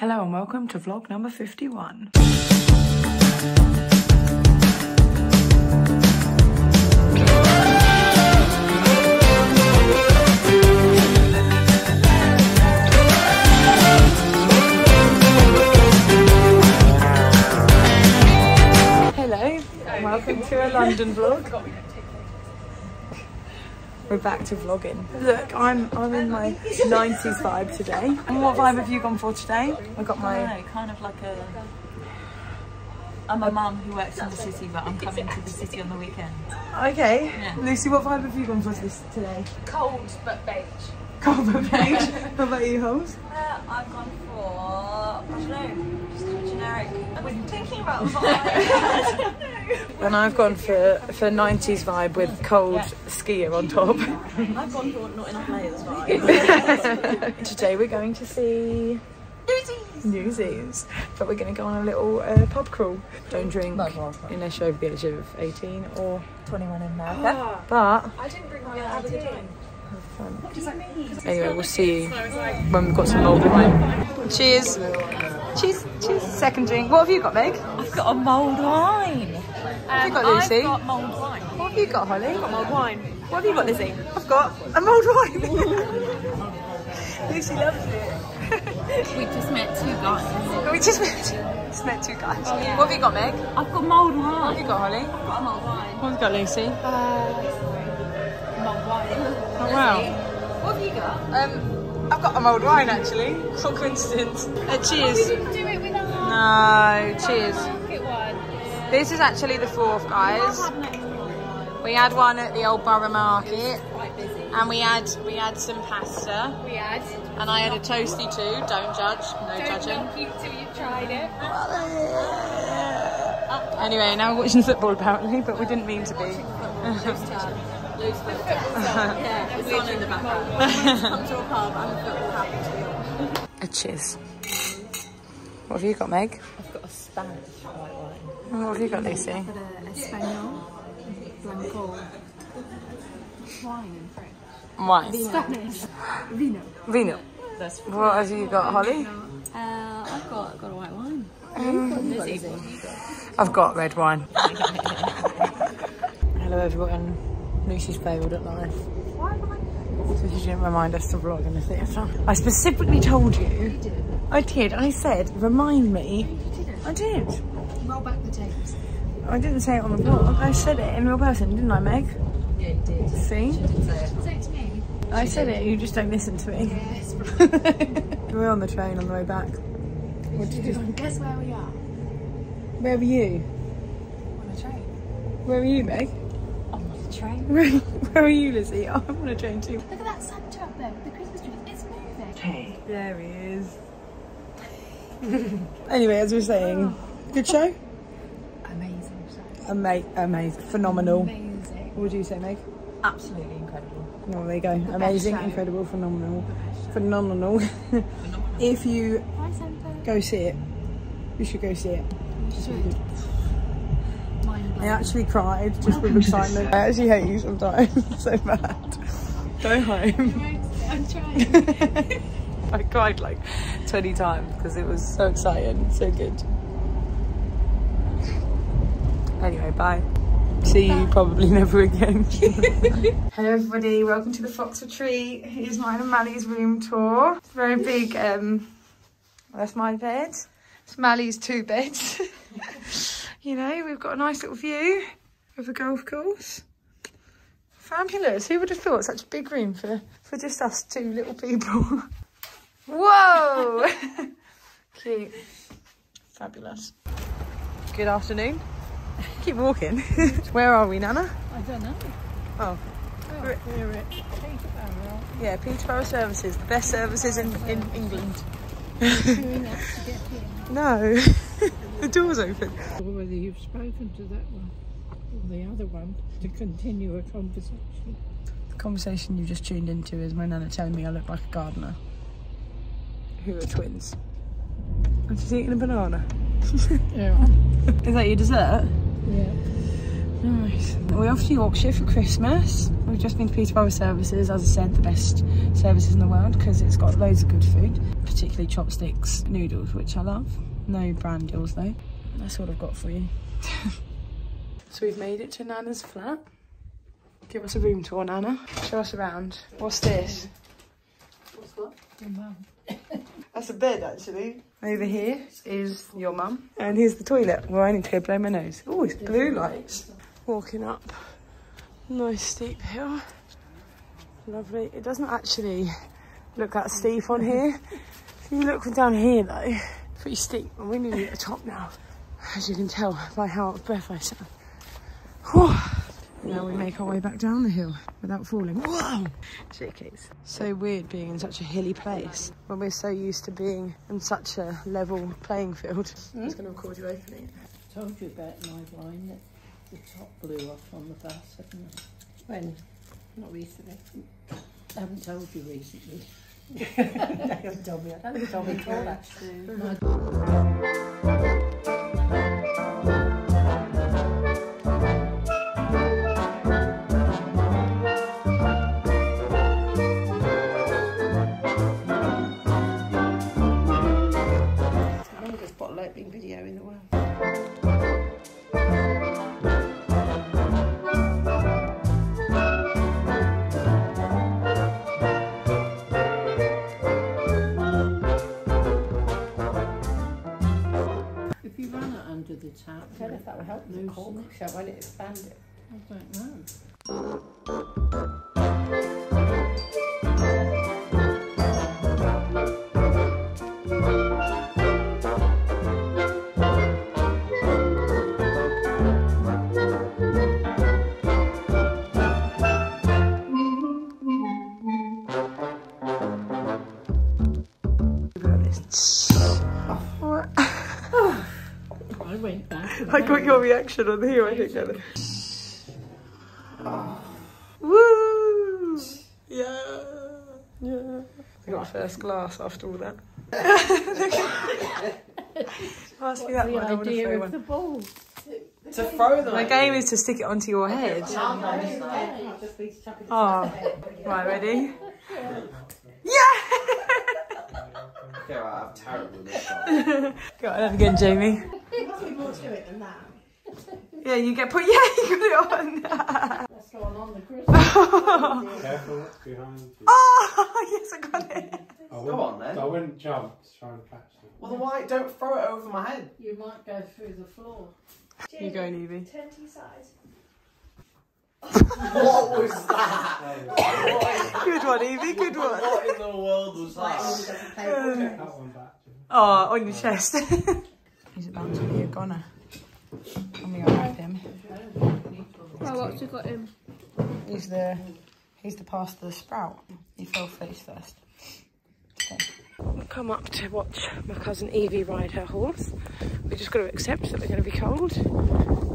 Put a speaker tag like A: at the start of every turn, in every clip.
A: Hello and welcome to vlog number 51. Hello, welcome to a London vlog. We're back to vlogging. Look, I'm I'm in my 90s vibe today. And what vibe have you gone for today? I got my
B: No, kind of like a. I'm a mum who works in the city, but I'm coming to the city on the weekend.
A: Okay.
B: Yeah.
A: Lucy, what vibe have you gone for this today?
C: Cold but beige.
A: but page. How about you, Holmes?
B: Uh, I've gone for. I don't know, just kind of generic. I wasn't thinking about vibe.
A: And I've gone for for 90s vibe with cold skier on top.
B: I've gone for not enough layers vibe.
A: Today we're going to see Newsies, Newsies, but we're going to go on a little uh, pub crawl. Don't drink unless you're over the age of 18 or 21 in America. But
C: I didn't bring my ID.
A: anyway, we'll see you when we've got some mulled wine. Cheers. Cheers. Cheers. Second drink. What have you got, Meg?
B: I've got a mulled wine.
A: What have you got, Lucy?
B: I've got mulled wine.
A: What have you got, Holly?
B: I've got Mulled wine. What have you got, Lizzie?
A: I've got a mulled wine. Lucy loves it.
C: We just met two guys.
A: We just met, just met two guys. What have you got, Meg?
B: I've got mulled wine.
A: What have you got, Holly?
C: I've got a mulled wine.
A: What have you got, Lucy?
C: Mulled wine.
A: Oh, wow.
C: What have you got?
A: Um, I've got a mulled wine actually. What coincidence. Uh, cheers.
C: Do it with
A: No, cheers. This is actually the fourth, guys. We had one at the old Borough Market, and we had we had some pasta,
C: We had.
A: and I had a toasty too. Don't judge, no
C: Don't
A: judging.
C: knock you till you tried it.
A: Anyway, now we're watching football apparently, but we didn't mean to be.
C: Loose football. yeah, it's on in the background. Come to a pub and the football happens to be on.
A: A cheers. What have you got, Meg?
B: I've got a Spanish white wine.
A: What have you got, Lucy?
C: Espanol. Blanco. Wine in French.
A: Wine.
C: Spanish. Vino.
A: Vino.
B: That's
A: What have you got, Holly?
C: Uh, I've got, got a white wine.
A: I've got red wine. Hello everyone. Lucy's failed at life. So she didn't remind us to vlog in the theatre. I specifically told you. I did. I said, remind me. I did.
C: Roll back the tapes.
A: I didn't say it on the vlog. I said it in real person, didn't I, Meg?
B: Yeah, you did.
A: See?
C: Say it it to me.
A: I said it, you just don't listen to me.
C: Yes.
A: We're on the train on the way back. What did you
C: Guess where we are?
A: Where were you?
C: On the train.
A: Where were you, Meg?
B: On the train.
A: Where, where are you, Lizzie? Oh, I'm on a train too.
C: Look at that Santa up there with the Christmas tree. It's moving.
A: There he is. anyway, as we were saying, good show?
C: Amazing.
A: Ama- amazing. Phenomenal.
C: Amazing.
A: What would you say, Meg?
B: Absolutely incredible.
A: Oh, there you go. Amazing, incredible, phenomenal. Phenomenal. if you go see it, you should go see it. I actually cried just with excitement. I actually hate you sometimes. so bad. Go home.
C: I'm trying.
A: I cried like 20 times because it was so exciting, so good. Anyway, bye. See you probably never again. Hello everybody, welcome to the Fox Retreat. Here's mine and Mally's room tour. It's very big, um, that's my bed. It's Mally's two beds. you know, we've got a nice little view of the golf course. Fabulous. Who would have thought such a big room for, for just us two little people? Whoa! Cute. Fabulous. Good afternoon. Keep walking. Where are we, Nana?
C: I don't know.
A: Oh, oh
C: We're, we're at Peterborough.
A: yeah, Peterborough Services, the best services in, in England.
C: Doing that to get in.
A: No, the door's open.
D: or whether you've spoken to that one or the other one to continue a conversation.
A: The conversation you just tuned into is my nana telling me I look like a gardener. Who are twins. And she's eating a banana.
D: Yeah.
A: Is that your dessert?
D: Yeah.
A: Nice. We're off to Yorkshire for Christmas. We've just been to Peterborough Services, as I said, the best services in the world because it's got loads of good food. particularly Chopstix noodles, which I love. No brand deals though. That's all I've got for you. so we've made it to Nana's flat. Give us a room tour, Nana. Show us around. What's this?
C: What's what?
A: That's a bed, actually. Over here is your mum. And here's the toilet. Well, I need to go blow my nose. Oh, it's blue lights. Walking up. Nice steep hill. Lovely. It doesn't actually look that steep on here. If you look from down here, though, pretty steep. And we're nearly at the top now. As you can tell by how out of breath I sound. Whew. Now we make our way back down the hill without falling. Whoa! Shitcakes. So weird being in such a hilly place when we're so used to being in such a level playing field. Hmm? I'm just going to record you opening it.
D: Told you about my wine that the top blew off on the bus, haven't I?
C: When? Not recently.
D: I haven't told you recently.
C: you haven't told me. I don't think you told me at all, actually. don't know if that would help with the cork
D: Loosen it.
C: shut when it.
D: I don't know. I
A: got your reaction on here, I think. Ellen. Woo! Yeah! Yeah. I got first glass after all that. Ask me that
D: the
A: one, I want to
D: idea
A: throw
D: of
A: one.
D: the ball.
E: To throw them.
A: My game is to stick it onto your head.
C: Just please chuck
A: Oh, right, ready? Yeah!
E: Okay, right, I'm terrible at this one.
A: Go on, have again, Jamie.
C: There more to it than that.
A: Yeah, you get put. Yeah, you got it on.
C: Let's go on on the Christmas.
F: Careful what's behind you.
A: Oh, yes, I got it.
F: I
E: Go on then.
F: I wouldn't jump to try and catch them.
E: Well, then why? Don't throw it over my head.
D: You might go through the floor.
A: You go, Evie.
B: Turn to your side.
E: What was that?
A: Good one, Evie. Good one.
E: What in the world was that?
F: Um, that one back.
A: Oh, on your chest. He's about to be a goner. And we are with him.
C: Oh, what's you got him?
A: He's the he's the pastor the sprout. He fell face first. Okay. We've come up to watch my cousin Evie ride her horse. We just got to accept that we're going to be cold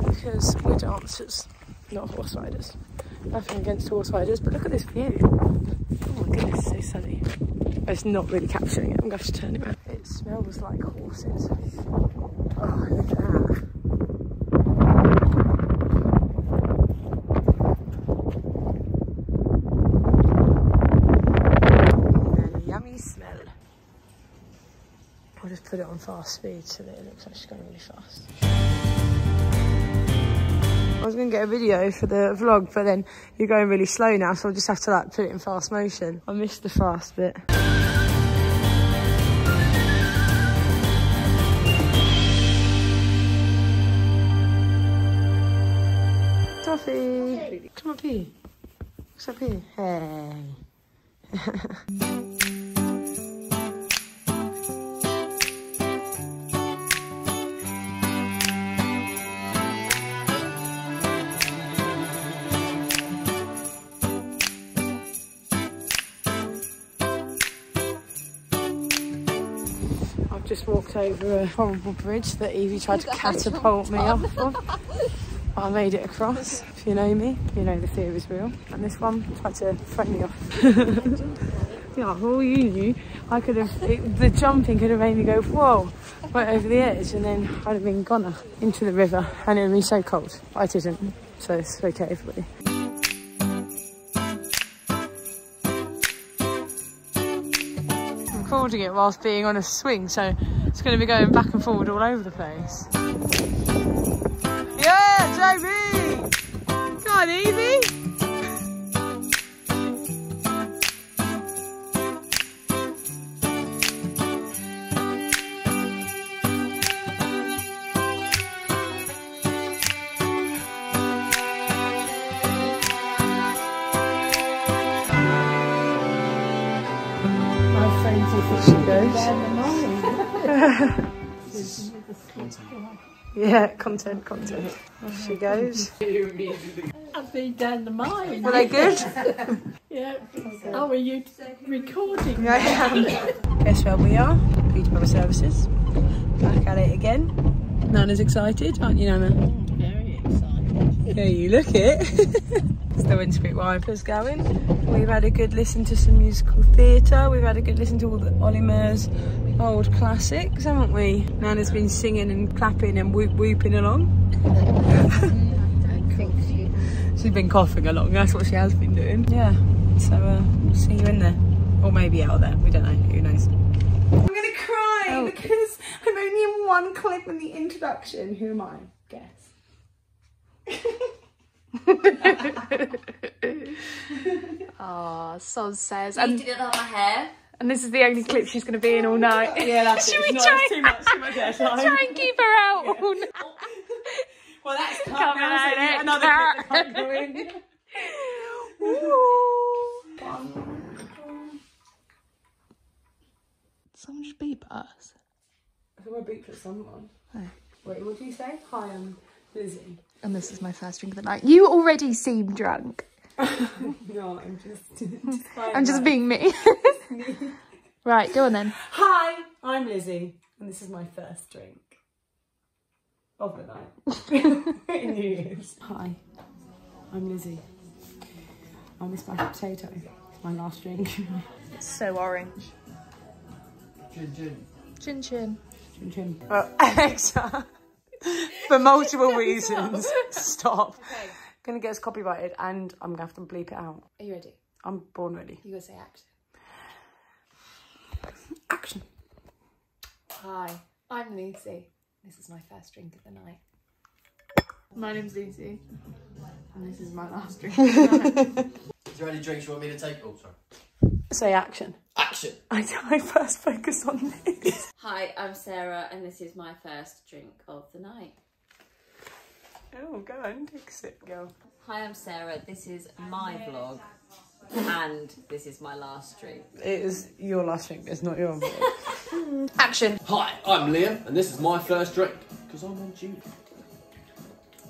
A: because we're dancers, not horse riders. Nothing against horse riders, but look at this view. Oh my goodness, so sunny. It's not really capturing it. I'm going to have to turn it around. It smells like horses. Oh. Yummy smell. I'll just put it on fast speed so that it looks like she's going really fast. I was going to get a video for the vlog, but then you're going really slow now, so I'll just have to like put it in fast motion. I missed the fast bit. Come up here. What's up here? Hey. I've just walked over a horrible bridge that Evie tried to catapult me off of. I made it across. If you know me, you know the fear is real. And this one tried to throw me off. yeah, all you knew, I could have, it, the jumping could have made me go, whoa, right over the edge. And then I'd have been gone into the river and it would have been so cold. I didn't. So it's okay, everybody. Recording it whilst being on a swing, so it's going to be going back and forward all over the place. Yeah, Jamie! Come on, Evie! My favourite she goes. Yeah, content, content. Off she goes.
D: I've been down the mine.
A: Were they good?
D: Yeah. How are you recording?
A: Yeah, I am. Guess where we are? Peterborough Services. Back at it again. Nana's excited, aren't you, Nana?
D: Oh, very excited.
A: Yeah, you look it. it's the Wind Street Wipers going. We've had a good listen to some musical theatre. We've had a good listen to all the Ollie Murs old classics, haven't we? Nana's been singing and clapping and whoop whooping along. She's been coughing along, that's what she has been doing. Yeah, so uh, we'll see you in there. Or maybe out there, we don't know, who knows. I'm gonna cry because I'm only in one clip in the introduction. Who am I? Guess.
G: Oh, Soz says.
C: I
G: And,
C: did it on my hair.
G: and this is the only clip she's going to be in all night.
A: Yeah, that's
G: Should
A: it.
G: we
A: No,
G: try,
A: too much, too much
G: try and keep her out all night?
A: Well, that's
G: Coming
A: now, so
G: out it,
A: another
G: cut.
A: clip that can't go in.
G: Someone just beep us.
A: I want to beat for someone. Wait, what do you say? Hi, I'm Lizzie.
G: And this is my first drink of the night. You already seem drunk.
A: No, I'm just. just
G: I'm just being me. right, go on then.
A: Hi, I'm Lizzie, and this is my first drink of the night in New Year's. Hi, I'm Lizzie. I'm this mashed potato. It's my last drink.
G: It's so orange.
E: Gin, gin.
G: Chin chin.
A: Chin chin. Uh, Alexa, for multiple reasons, stop. Gonna get us copyrighted, and I'm gonna have to bleep it out.
G: Are you ready?
A: I'm born ready.
G: You gotta say action.
A: Action.
G: Hi, I'm Lucy. This is my first drink of the night. My name's Lucy. And this is my last drink.
E: Is there any drinks you want me to take? Oh, sorry.
A: Say action.
E: Action!
A: I, I first focus on this.
C: Hi, I'm Sarah, and this is my first drink of the night.
A: Go on, take a sip, girl.
C: Hi, I'm Sarah. This is my vlog, and this is my last drink.
A: It is your last drink, it's not your vlog. Action.
E: Hi, I'm Liam, and this is my first drink. Because I'm on duty.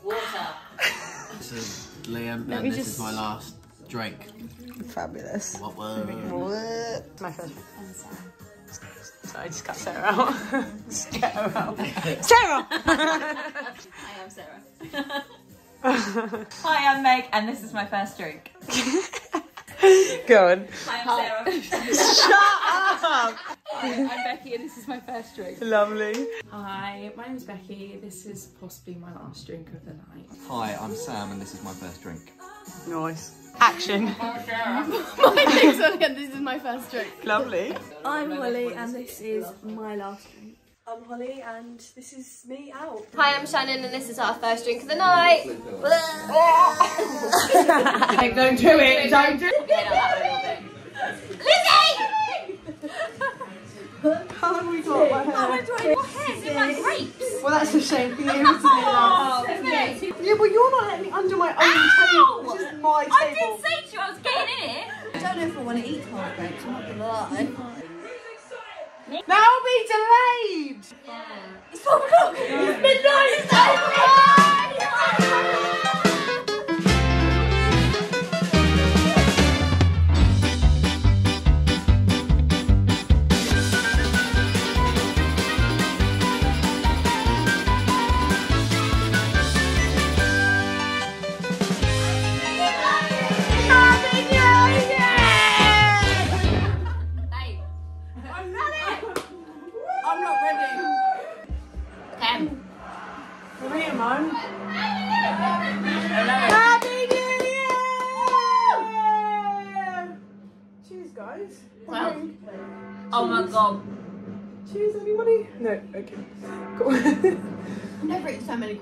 C: Water.
E: This is Liam,
G: me
E: and this
G: just-
E: is my last drink.
A: Fabulous.
E: What word?
A: My first So I just cut Sarah out. Just her out. Sarah!
C: Hi, I'm Sarah. Hi, I'm Meg, and this is my first drink.
A: Go on.
C: Hi, I'm Sarah.
A: Shut up!
G: I'm Becky and this is my first drink.
A: Lovely.
G: Hi, my name's Becky. This is possibly my last drink of the night.
H: Hi, I'm Sam, and this is my first drink.
A: Nice. Action.
G: my name's Ollie and this is my first drink.
A: Lovely.
I: I'm Holly and this is my last drink. I'm Holly and this is me out.
C: Hi, I'm Shannon, and this is our first drink of the night.
A: don't do it. Don't do it. How long have we got? My hair. Oh well, that's a shame for you, isn't it? Oh, yeah, but you're not letting me under my own table, which is my table.
C: say to you I was getting in it.
I: I don't know if I want to eat hard grapes, I'm not gonna lie.
A: Now I'll be delayed.
I: It's 4 o'clock! It's midnight! I'm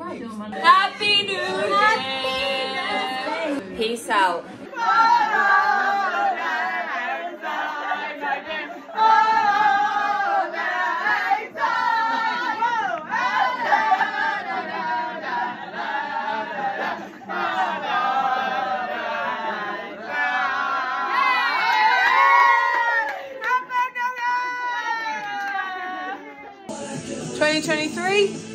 A: Happy New Year!
B: Peace out.
A: Twenty twenty three.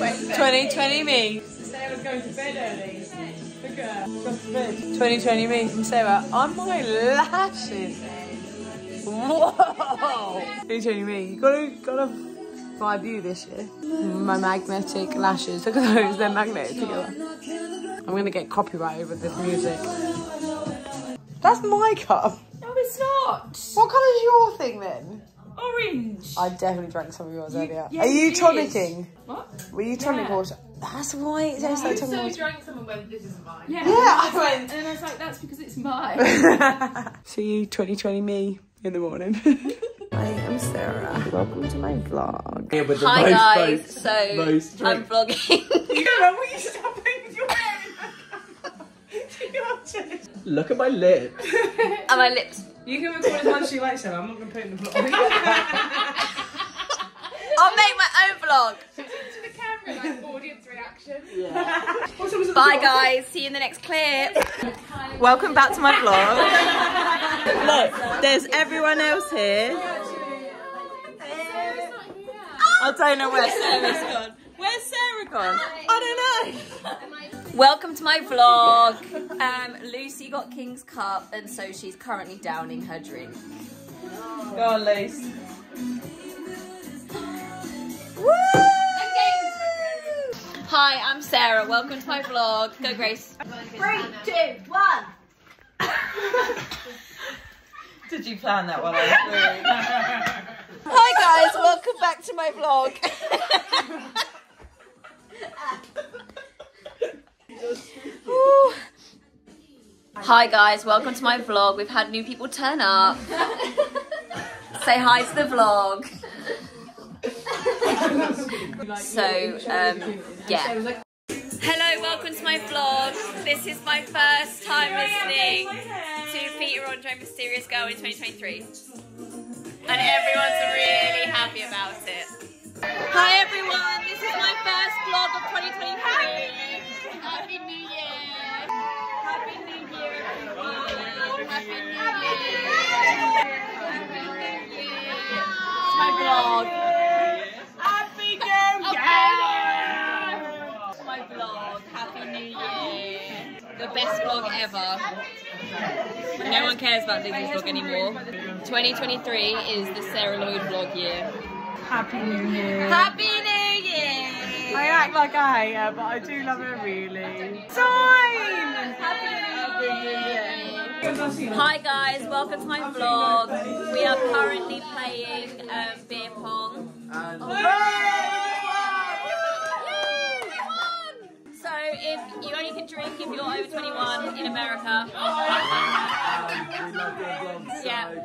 A: Twenty twenty me. Sarah's going to bed early. Look at her. Gone to bed. Twenty twenty me from Sarah on my lashes. Whoa! Twenty twenty me. You gotta gotta vibe you this year. My magnetic lashes. Look at those. They're magnetic together. I'm gonna get copyrighted with this music. That's my cup.
B: No, it's not.
A: What colour is your thing then?
B: Orange.
A: I definitely drank some of yours earlier.
B: yeah,
A: Are you
B: you
A: tonicking?
B: What?
A: Were you tonic
B: Yeah.
A: water? That's why it tastes like tonic
G: So
A: water.
G: drank some and went, this isn't mine.
B: Yeah.
A: Yeah, I went.
G: And I was like, that's because it's mine.
A: See you 2020 me in the morning. I am Sarah. Welcome to my vlog.
E: Here with the
B: Hi
E: most
B: guys,
E: votes,
B: so
E: most
B: I'm
E: drinks.
B: vlogging.
A: Yeah, will you stop putting your
E: Look at my lips.
B: and my lips.
A: You can record as much as you like, Sarah. I'm not going to put it in the vlog.
B: I'll make my own vlog.
G: to the camera, like audience reaction.
B: Bye guys, see you in the next clip.
J: Welcome back to my vlog. Look, there's everyone else here. I don't know where Sarah's gone. Where's Sarah gone? I don't know.
B: Welcome to my vlog. Um, Lucy got King's Cup and so she's currently downing her drink.
J: Go on, Luce.
B: Hi, I'm Sarah. Welcome to my vlog. Go Grace.
C: Three, two, one.
J: Did you plan that while I was doing?
B: Hi guys, welcome back to my vlog. Hi guys, welcome to my vlog. We've had new people turn up. Say hi to the vlog. so, um, yeah. Hello, welcome to my vlog. This is my first time listening to Peter Andre Mysterious Girl in 2023. And everyone's really happy about it. Hi everyone, this is my first vlog of 2023. Happy New Year! Happy New Year everyone! Happy New Year! Happy New Year! It's my vlog. Happy New Year! It's my vlog. Happy New Year! The best vlog ever. No one cares about Lizzie's vlog anymore. 2023 is the Sarah Lloyd vlog year.
A: Happy New Year.
B: Happy New Year!
A: I act like I hate her, but I do love her really. Time!
B: Hi guys, welcome to my vlog. We are currently playing um, beer pong. So if you only can drink if you're over 21 in America. Yeah.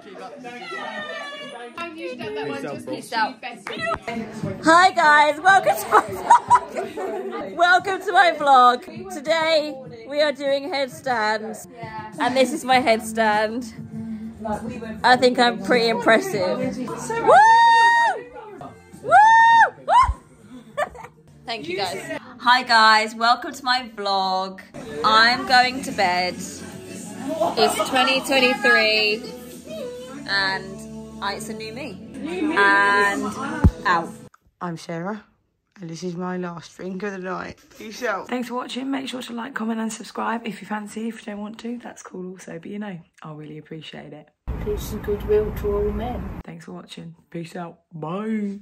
G: I've used that, that one just
B: Peace out.
J: Hi guys, welcome to my vlog. welcome to my vlog. Today we are doing headstands, and this is my headstand. I think I'm pretty impressive. Woo! Woo! Woo!
B: Thank you guys. Hi guys, welcome to my vlog. I'm going to bed. It's 2023 and I, it's a new me. And out.
A: I'm Sarah, and this is my last drink of the night. Peace out. Thanks for watching. Make sure to like, comment, and subscribe if you fancy. If you don't want to, that's cool also. But you know, I'll really appreciate it.
D: Peace and goodwill to all men.
A: Thanks for watching. Peace out. Bye.